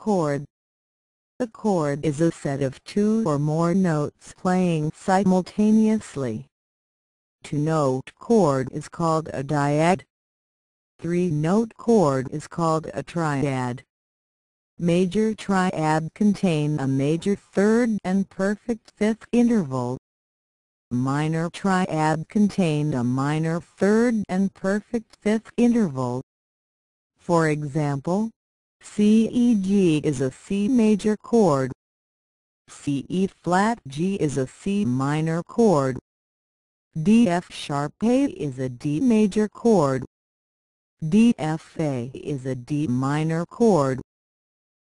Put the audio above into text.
chord. A chord is a set of two or more notes playing simultaneously. Two-note chord is called a dyad. Three-note chord is called a triad. Major triad contain a major third and perfect fifth interval. Minor triad contain a minor third and perfect fifth interval. For example, CEG is a C major chord. CE flat G is a C minor chord. DF sharp A is a D major chord. DFA is a D minor chord.